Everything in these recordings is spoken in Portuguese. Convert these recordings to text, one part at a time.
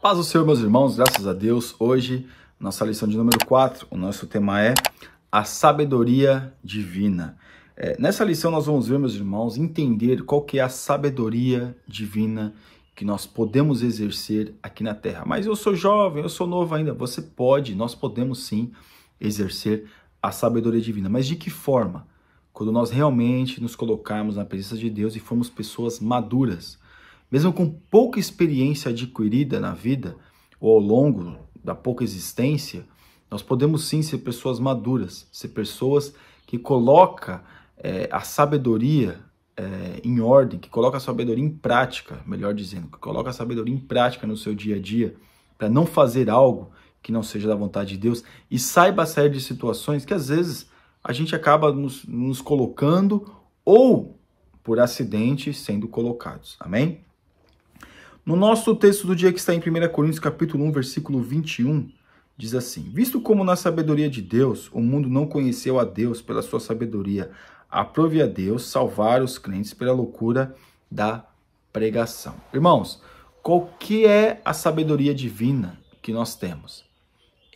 Paz do Senhor, meus irmãos, graças a Deus. Hoje, nossa lição de número 4, o nosso tema é a sabedoria divina. É, nessa lição nós vamos ver, meus irmãos, entender qual que é a sabedoria divina que nós podemos exercer aqui na Terra. Mas eu sou jovem, eu sou novo ainda. Você pode, nós podemos sim exercer a sabedoria divina. Mas de que forma? Quando nós realmente nos colocarmos na presença de Deus e formos pessoas maduras mesmo com pouca experiência adquirida na vida ou ao longo da pouca existência, nós podemos sim ser pessoas maduras, ser pessoas que coloca é, a sabedoria é, em ordem, que coloca a sabedoria em prática, melhor dizendo, que coloca a sabedoria em prática no seu dia a dia, para não fazer algo que não seja da vontade de Deus e saiba sair de situações que às vezes a gente acaba nos, nos colocando ou por acidente sendo colocados. Amém? No nosso texto do dia que está em 1 Coríntios capítulo 1, versículo 21, diz assim: Visto como na sabedoria de Deus o mundo não conheceu a Deus pela sua sabedoria, aprove a Deus salvar os crentes pela loucura da pregação. Irmãos, qual que é a sabedoria divina que nós temos?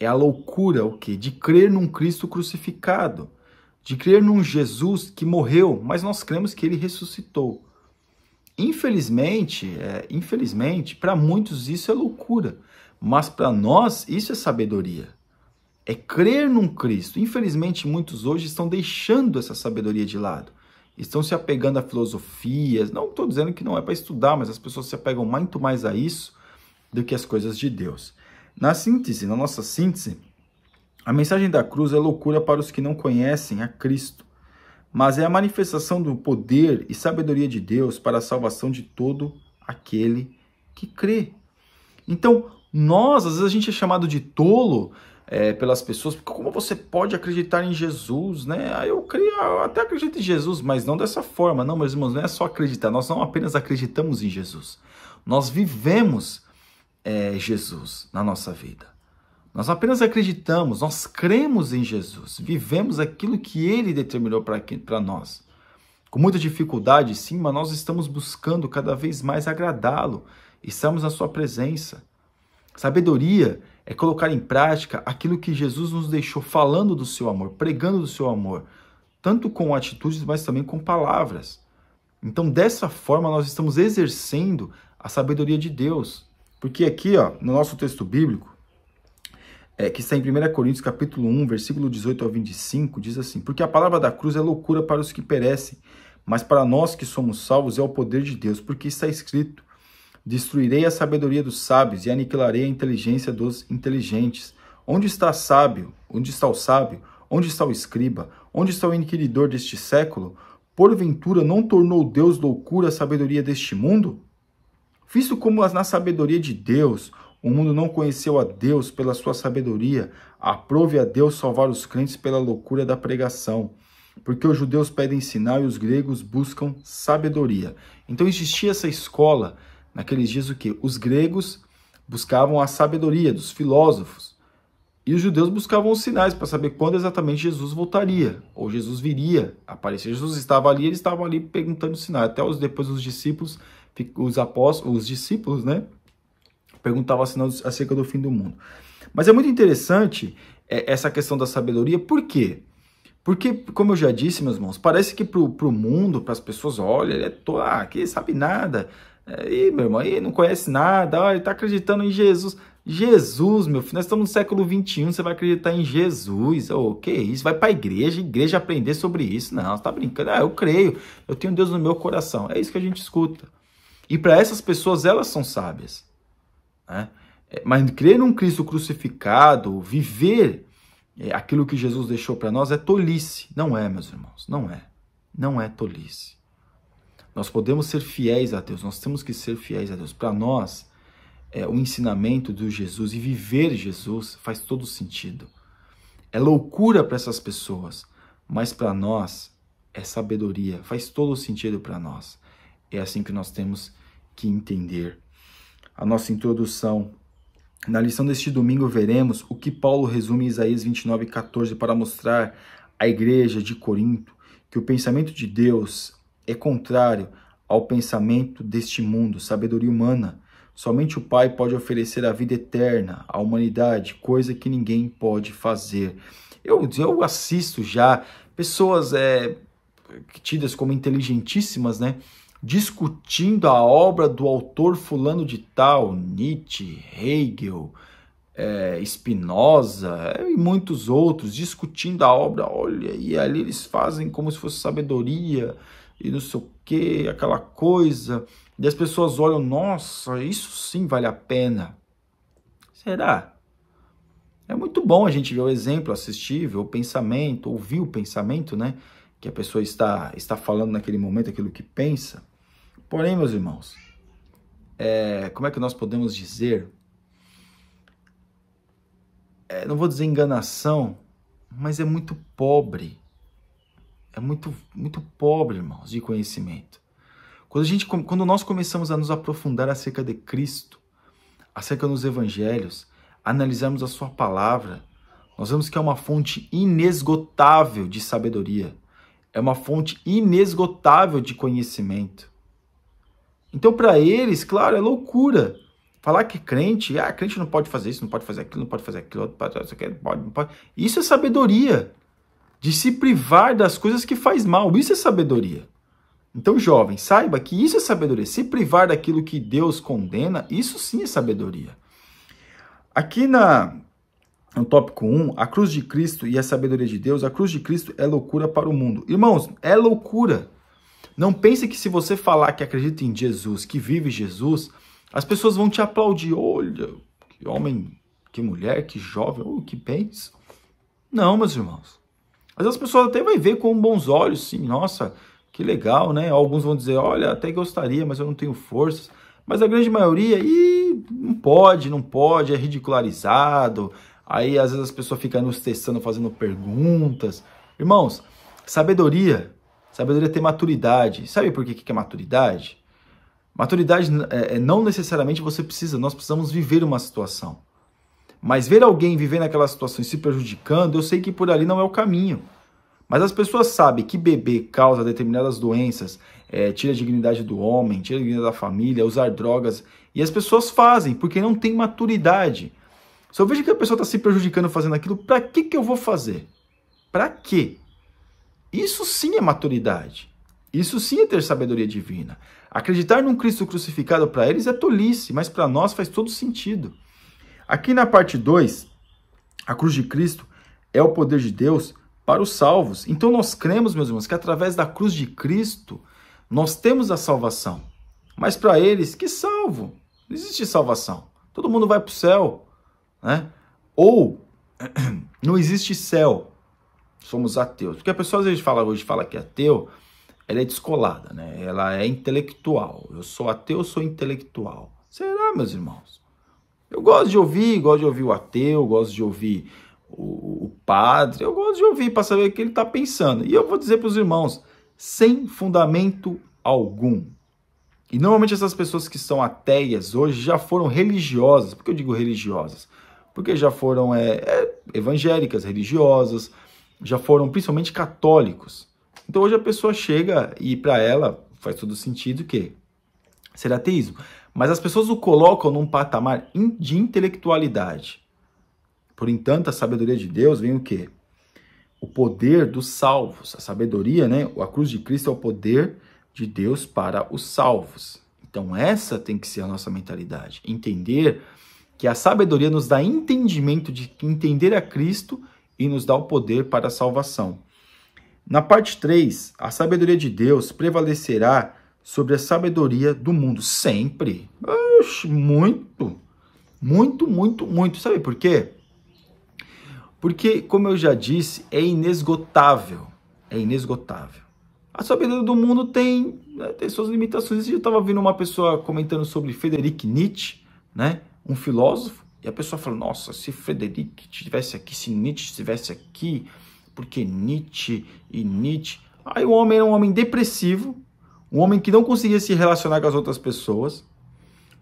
É a loucura o quê? De crer num Cristo crucificado, de crer num Jesus que morreu, mas nós cremos que ele ressuscitou. Infelizmente, é, infelizmente, para muitos isso é loucura, mas para nós isso é sabedoria. É crer num Cristo. Infelizmente, muitos hoje estão deixando essa sabedoria de lado. Estão se apegando a filosofias. Não estou dizendo que não é para estudar, mas as pessoas se apegam muito mais a isso do que as coisas de Deus. Na síntese, na nossa síntese, a mensagem da cruz é loucura para os que não conhecem a Cristo mas é a manifestação do poder e sabedoria de Deus para a salvação de todo aquele que crê. Então, nós, às vezes a gente é chamado de tolo é, pelas pessoas, porque como você pode acreditar em Jesus, né? Ah, eu creio, eu até acredito em Jesus, mas não dessa forma. Não, meus irmãos, não é só acreditar, nós não apenas acreditamos em Jesus, nós vivemos é, Jesus na nossa vida. Nós apenas acreditamos, nós cremos em Jesus, vivemos aquilo que ele determinou para nós. Com muita dificuldade, sim, mas nós estamos buscando cada vez mais agradá-lo, estamos na sua presença. Sabedoria é colocar em prática aquilo que Jesus nos deixou falando do seu amor, pregando do seu amor, tanto com atitudes, mas também com palavras. Então, dessa forma, nós estamos exercendo a sabedoria de Deus. Porque aqui, ó, no nosso texto bíblico, é, que está em 1 Coríntios capítulo 1, versículo 18 ao 25, diz assim, Porque a palavra da cruz é loucura para os que perecem, mas para nós que somos salvos é o poder de Deus, porque está escrito, Destruirei a sabedoria dos sábios e aniquilarei a inteligência dos inteligentes. Onde está sábio? Onde está o sábio? Onde está o escriba? Onde está o inquiridor deste século? Porventura não tornou Deus loucura a sabedoria deste mundo? Visto como na sabedoria de Deus o mundo não conheceu a Deus pela sua sabedoria. Aprove a Deus salvar os crentes pela loucura da pregação. Porque os judeus pedem sinal e os gregos buscam sabedoria. Então existia essa escola naqueles dias o que? Os gregos buscavam a sabedoria dos filósofos. E os judeus buscavam os sinais para saber quando exatamente Jesus voltaria, ou Jesus viria aparecer. Jesus estava ali, eles estavam ali perguntando sinais. Até os, depois os discípulos, os apóstolos, os discípulos, né? Perguntava acerca do fim do mundo. Mas é muito interessante é, essa questão da sabedoria, por quê? Porque, como eu já disse, meus irmãos, parece que para o mundo, para as pessoas, olha, ele é to... ah, que sabe nada. Aí, meu irmão, ele não conhece nada, olha, ele está acreditando em Jesus. Jesus, meu filho, nós estamos no século XXI, você vai acreditar em Jesus. Oh, que isso? Vai para a igreja, igreja aprender sobre isso. Não, você está brincando. Ah, eu creio, eu tenho Deus no meu coração. É isso que a gente escuta. E para essas pessoas, elas são sábias. Né? É, mas crer num Cristo crucificado, viver é, aquilo que Jesus deixou para nós é tolice. Não é, meus irmãos, não é. Não é tolice. Nós podemos ser fiéis a Deus, nós temos que ser fiéis a Deus. Para nós, é, o ensinamento do Jesus e viver Jesus faz todo sentido. É loucura para essas pessoas, mas para nós é sabedoria, faz todo sentido para nós. É assim que nós temos que entender a nossa introdução. Na lição deste domingo veremos o que Paulo resume em Isaías 29, 14 para mostrar à igreja de Corinto que o pensamento de Deus é contrário ao pensamento deste mundo, sabedoria humana, Somente o Pai pode oferecer a vida eterna à humanidade, coisa que ninguém pode fazer. Eu, eu assisto já pessoas é, tidas como inteligentíssimas, né? Discutindo a obra do autor fulano de tal, Nietzsche, Hegel, é, Spinoza é, e muitos outros, discutindo a obra. Olha, e ali eles fazem como se fosse sabedoria e não sei o que, aquela coisa. E as pessoas olham, nossa, isso sim vale a pena. Será? É muito bom a gente ver o exemplo, assistir, ver o pensamento, ouvir o pensamento, né? Que a pessoa está, está falando naquele momento aquilo que pensa. Porém, meus irmãos, é, como é que nós podemos dizer? É, não vou dizer enganação, mas é muito pobre. É muito, muito pobre, irmãos, de conhecimento. Quando, a gente, quando nós começamos a nos aprofundar acerca de Cristo, acerca dos evangelhos, analisarmos a sua palavra, nós vemos que é uma fonte inesgotável de sabedoria, é uma fonte inesgotável de conhecimento. Então, para eles, claro, é loucura. Falar que crente, ah, crente não pode fazer isso, não pode fazer aquilo, não pode fazer aquilo, não pode não pode. Isso é sabedoria. De se privar das coisas que faz mal. Isso é sabedoria. Então, jovem, saiba que isso é sabedoria. Se privar daquilo que Deus condena, isso sim é sabedoria. Aqui na, no tópico 1, a cruz de Cristo e a sabedoria de Deus, a cruz de Cristo é loucura para o mundo. Irmãos, é loucura. Não pense que se você falar que acredita em Jesus, que vive Jesus, as pessoas vão te aplaudir. Olha, que homem, que mulher, que jovem, oh, que pensa. Não, meus irmãos. Mas as pessoas até vão ver com bons olhos, sim. Nossa, que legal, né? Alguns vão dizer, olha, até gostaria, mas eu não tenho forças. Mas a grande maioria, e não pode, não pode, é ridicularizado. Aí às vezes as pessoas ficam nos testando, fazendo perguntas. Irmãos, sabedoria, sabedoria tem maturidade. Sabe por que, que é maturidade? Maturidade é, é, não necessariamente você precisa, nós precisamos viver uma situação. Mas ver alguém viver naquela situação e se prejudicando, eu sei que por ali não é o caminho. Mas as pessoas sabem que beber causa determinadas doenças, é, tira a dignidade do homem, tira a dignidade da família, usar drogas. E as pessoas fazem, porque não tem maturidade. Se eu vejo que a pessoa está se prejudicando fazendo aquilo, para que, que eu vou fazer? Para quê? Isso sim é maturidade. Isso sim é ter sabedoria divina. Acreditar num Cristo crucificado para eles é tolice, mas para nós faz todo sentido. Aqui na parte 2, a cruz de Cristo é o poder de Deus para os salvos. Então nós cremos, meus irmãos, que através da cruz de Cristo nós temos a salvação. Mas para eles, que salvo? Não existe salvação. Todo mundo vai para o céu. Né? Ou não existe céu. Somos ateus. Porque a pessoa às vezes fala, hoje fala que é ateu, ela é descolada, né? ela é intelectual. Eu sou ateu, eu sou intelectual. Será, meus irmãos? Eu gosto de ouvir, gosto de ouvir o ateu, gosto de ouvir o, o padre, eu gosto de ouvir para saber o que ele está pensando. E eu vou dizer para os irmãos, sem fundamento algum. E normalmente essas pessoas que são ateias hoje já foram religiosas. Por que eu digo religiosas? Porque já foram é, é, evangélicas, religiosas, já foram principalmente católicos. Então hoje a pessoa chega e para ela faz todo sentido que ser ateísmo. Mas as pessoas o colocam num patamar de intelectualidade. Por entanto, a sabedoria de Deus vem o quê? O poder dos salvos. A sabedoria, né? A cruz de Cristo é o poder de Deus para os salvos. Então, essa tem que ser a nossa mentalidade. Entender que a sabedoria nos dá entendimento de entender a Cristo e nos dá o poder para a salvação. Na parte 3, a sabedoria de Deus prevalecerá sobre a sabedoria do mundo. Sempre. Oxe, muito. Muito, muito, muito. Sabe por quê? Porque, como eu já disse, é inesgotável. É inesgotável. A sabedoria do mundo tem, né, tem suas limitações. Eu estava vendo uma pessoa comentando sobre Friedrich Nietzsche, né, um filósofo, e a pessoa falou: Nossa, se Friedrich estivesse aqui, se Nietzsche estivesse aqui, porque Nietzsche e Nietzsche. Aí o homem era um homem depressivo, um homem que não conseguia se relacionar com as outras pessoas,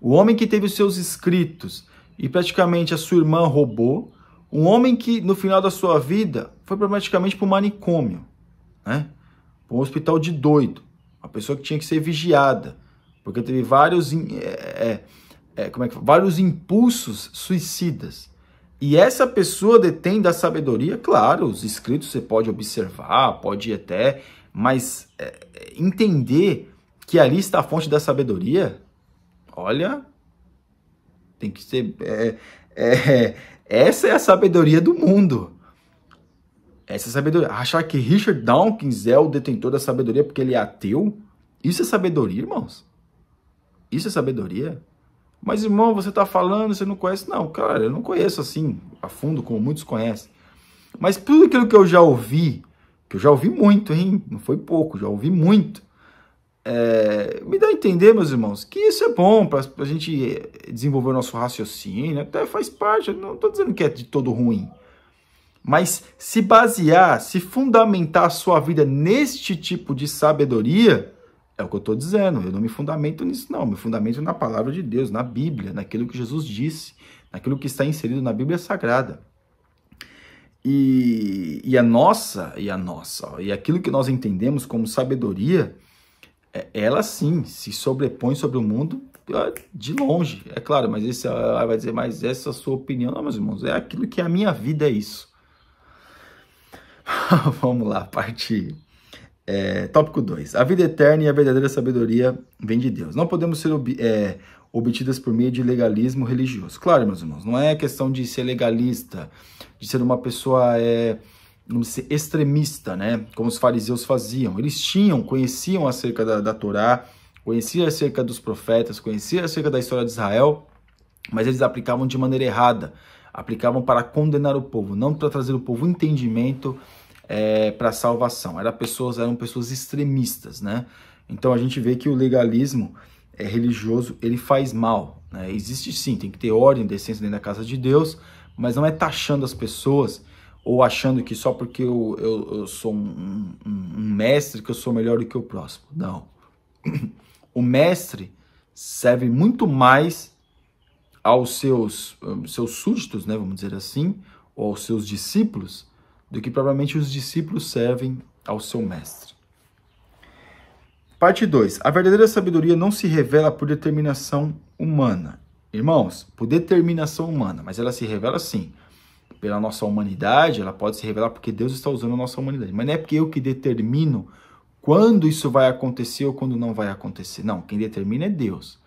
o homem que teve os seus escritos e praticamente a sua irmã roubou, um homem que, no final da sua vida, foi praticamente para o manicômio, né? para um hospital de doido. Uma pessoa que tinha que ser vigiada, porque teve vários é, é, é, como é que vários impulsos suicidas. E essa pessoa detém da sabedoria, claro, os escritos você pode observar, pode ir até, mas é, entender que ali está a fonte da sabedoria, olha, tem que ser. É, é, essa é a sabedoria do mundo. Essa é a sabedoria. Achar que Richard Dawkins é o detentor da sabedoria porque ele é ateu, isso é sabedoria, irmãos? Isso é sabedoria? Mas, irmão, você está falando, você não conhece. Não, cara, eu não conheço assim, a fundo, como muitos conhecem. Mas tudo aquilo que eu já ouvi, que eu já ouvi muito, hein? Não foi pouco, já ouvi muito. É, me dá a entender, meus irmãos, que isso é bom para a gente desenvolver o nosso raciocínio, até faz parte, não estou dizendo que é de todo ruim. Mas se basear, se fundamentar a sua vida neste tipo de sabedoria, é o que eu estou dizendo. Eu não me fundamento nisso, não. Me fundamento na palavra de Deus, na Bíblia, naquilo que Jesus disse, naquilo que está inserido na Bíblia Sagrada. E, e a nossa, e a nossa, e aquilo que nós entendemos como sabedoria, é, ela sim se sobrepõe sobre o mundo de longe, é claro, mas esse vai dizer, mas essa é a sua opinião, não, meus irmãos, é aquilo que a minha vida é isso. Vamos lá, parte é, tópico 2. A vida eterna e a verdadeira sabedoria vem de Deus. Não podemos ser ob é, obtidas por meio de legalismo religioso. Claro, meus irmãos, não é questão de ser legalista, de ser uma pessoa é, ser extremista, né? Como os fariseus faziam. Eles tinham, conheciam acerca da, da Torá, conheciam acerca dos profetas, conheciam acerca da história de Israel, mas eles aplicavam de maneira errada. Aplicavam para condenar o povo, não para trazer o povo entendimento é, para salvação. Era pessoas, eram pessoas extremistas, né? Então a gente vê que o legalismo é, religioso ele faz mal. Né? Existe sim, tem que ter ordem, decência dentro da casa de Deus, mas não é taxando as pessoas ou achando que só porque eu, eu, eu sou um, um, um mestre que eu sou melhor do que o próximo. Não. O mestre serve muito mais aos seus, seus súditos, né, vamos dizer assim, ou aos seus discípulos, do que provavelmente os discípulos servem ao seu mestre. Parte 2. A verdadeira sabedoria não se revela por determinação humana. Irmãos, por determinação humana, mas ela se revela sim. Pela nossa humanidade, ela pode se revelar porque Deus está usando a nossa humanidade. Mas não é porque eu que determino quando isso vai acontecer ou quando não vai acontecer. Não, quem determina é Deus.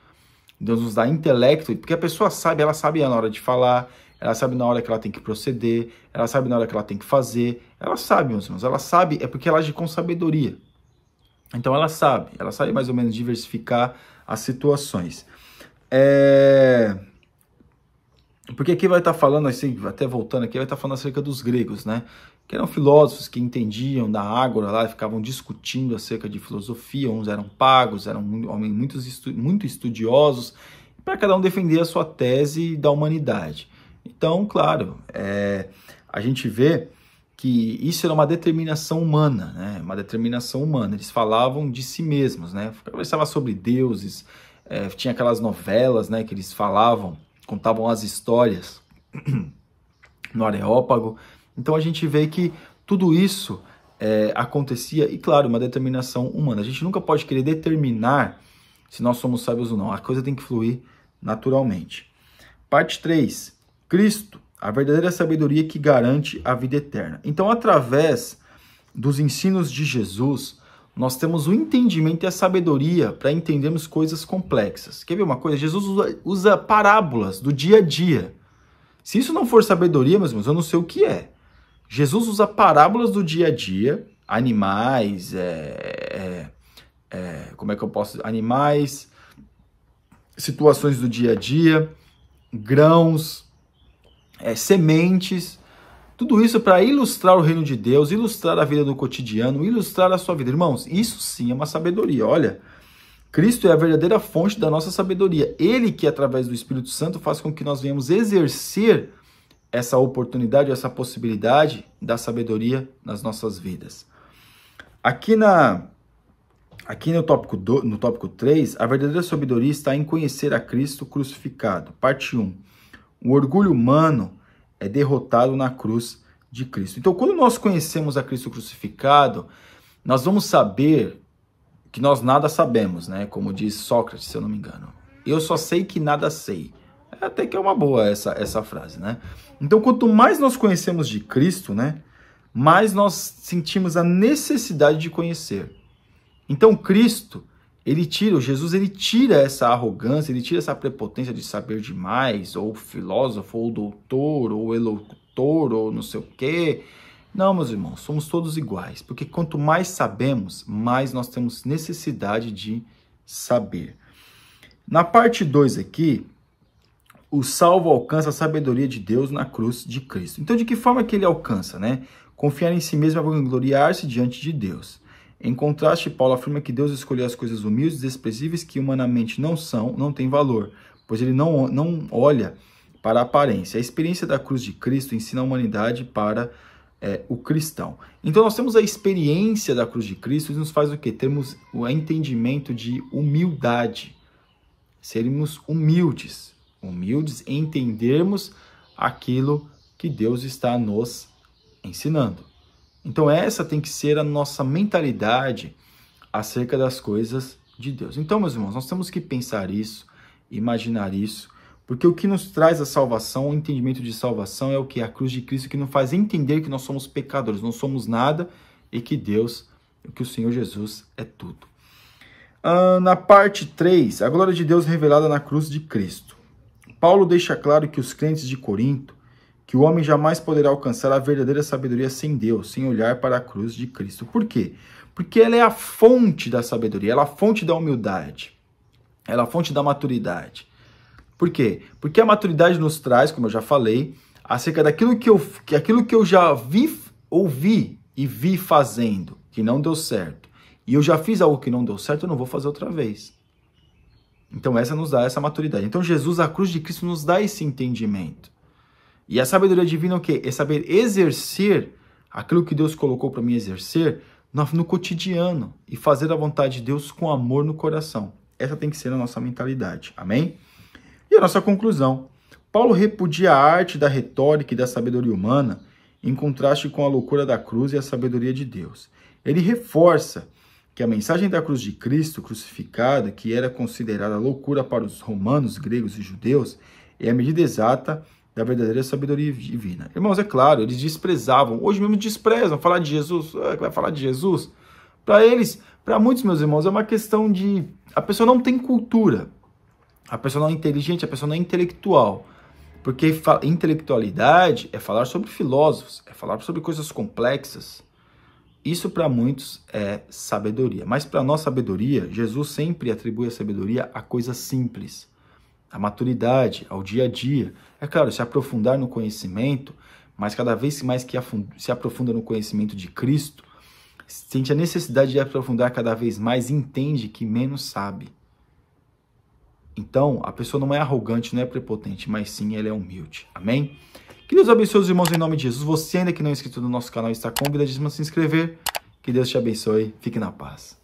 Deus nos dá intelecto, porque a pessoa sabe, ela sabe na hora de falar, ela sabe na hora que ela tem que proceder, ela sabe na hora que ela tem que fazer, ela sabe, meus irmãos, ela sabe, é porque ela age com sabedoria. Então ela sabe, ela sabe mais ou menos diversificar as situações. É... Porque aqui vai estar falando, assim, até voltando aqui, vai estar falando acerca dos gregos, né? Que eram filósofos que entendiam da ágora lá, ficavam discutindo acerca de filosofia, uns eram pagos, eram homens muito, muito estudiosos, para cada um defender a sua tese da humanidade. Então, claro, é, a gente vê que isso era uma determinação humana, né? Uma determinação humana. Eles falavam de si mesmos, né? Conversava sobre deuses, é, tinha aquelas novelas, né? Que eles falavam, contavam as histórias no Areópago. Então a gente vê que tudo isso é, acontecia e, claro, uma determinação humana. A gente nunca pode querer determinar se nós somos sábios ou não. A coisa tem que fluir naturalmente. Parte 3. Cristo, a verdadeira sabedoria que garante a vida eterna. Então, através dos ensinos de Jesus, nós temos o entendimento e a sabedoria para entendermos coisas complexas. Quer ver uma coisa? Jesus usa, usa, parábolas do dia a dia. Se isso não for sabedoria, meus irmãos, eu não sei o que é. Jesus usa parábolas do dia a dia, animais, é, é, é, como é que eu posso animais, situações do dia a dia, grãos, é, sementes, tudo isso para ilustrar o reino de Deus, ilustrar a vida do cotidiano, ilustrar a sua vida. Irmãos, isso sim é uma sabedoria. Olha, Cristo é a verdadeira fonte da nossa sabedoria. Ele que, através do Espírito Santo, faz com que nós venhamos exercer essa oportunidade, essa possibilidade da sabedoria nas nossas vidas. Aqui na aqui no tópico do, no tópico 3, a verdadeira sabedoria está em conhecer a Cristo crucificado. Parte 1. O orgulho humano é derrotado na cruz de Cristo. Então, quando nós conhecemos a Cristo crucificado, nós vamos saber que nós nada sabemos, né? Como diz Sócrates, se eu não me engano. eu só sei que nada sei. É até que é uma boa essa, essa frase, né? Então, quanto mais nós conhecemos de Cristo, né? Mais nós sentimos a necessidade de conhecer. Então, Cristo, ele tira, Jesus, ele tira essa arrogância, ele tira essa prepotência de saber demais, ou filósofo, ou doutor, ou elocutor, ou não sei o quê. Não, meus irmãos, somos todos iguais, porque quanto mais sabemos, mais nós temos necessidade de saber. Na parte 2 aqui, o salvo alcança a sabedoria de Deus na cruz de Cristo. Então, de que forma que ele alcança, né? Confiar em si mesmo é gloriar-se diante de Deus. Em contraste, Paulo afirma que Deus escolheu as coisas humildes e desprezíveis que humanamente não são, não têm valor, pois ele não, não olha para a aparência. A experiência da cruz de Cristo ensina a humanidade para é, o cristão. Então nós temos a experiência da cruz de Cristo e nos faz o que? Temos o entendimento de humildade. Sermos humildes. Humildes entendermos aquilo que Deus está nos ensinando. Então, essa tem que ser a nossa mentalidade acerca das coisas de Deus. Então, meus irmãos, nós temos que pensar isso, imaginar isso, porque o que nos traz a salvação, o entendimento de salvação é o que? A cruz de Cristo que nos faz entender que nós somos pecadores, não somos nada e que Deus, que o Senhor Jesus é tudo. Ah, na parte 3, a glória de Deus revelada na cruz de Cristo. Paulo deixa claro que os crentes de Corinto que o homem jamais poderá alcançar a verdadeira sabedoria sem Deus, sem olhar para a cruz de Cristo. Por quê? Porque ela é a fonte da sabedoria, ela é a fonte da humildade, ela é a fonte da maturidade. Por quê? Porque a maturidade nos traz, como eu já falei, acerca daquilo que eu, que aquilo que eu já vi, ouvi e vi fazendo, que não deu certo, e eu já fiz algo que não deu certo, eu não vou fazer outra vez. Então essa nos dá essa maturidade. Então Jesus, a cruz de Cristo, nos dá esse entendimento. E a sabedoria divina é o quê? É saber exercer aquilo que Deus colocou para mim exercer no, no cotidiano e fazer a vontade de Deus com amor no coração. Essa tem que ser a nossa mentalidade. Amém? E a nossa conclusão. Paulo repudia a arte da retórica e da sabedoria humana em contraste com a loucura da cruz e a sabedoria de Deus. Ele reforça que a mensagem da cruz de Cristo crucificado, que era considerada loucura para os romanos, gregos e judeus, é a medida exata da verdadeira sabedoria divina. Irmãos, é claro, eles desprezavam, hoje mesmo desprezam falar de Jesus, ah, vai falar de Jesus. Para eles, para muitos meus irmãos, é uma questão de a pessoa não tem cultura, a pessoa não é inteligente, a pessoa não é intelectual. Porque intelectualidade é falar sobre filósofos, é falar sobre coisas complexas. Isso para muitos é sabedoria. Mas para nós, sabedoria, Jesus sempre atribui a sabedoria a coisas simples a maturidade, ao dia a dia. É claro, se aprofundar no conhecimento, mas cada vez mais que se aprofunda no conhecimento de Cristo, sente a necessidade de aprofundar cada vez mais e entende que menos sabe. Então, a pessoa não é arrogante, não é prepotente, mas sim ela é humilde. Amém? Que Deus abençoe os irmãos em nome de Jesus. Você ainda que não é inscrito no nosso canal está convidadíssimo a se inscrever. Que Deus te abençoe. Fique na paz.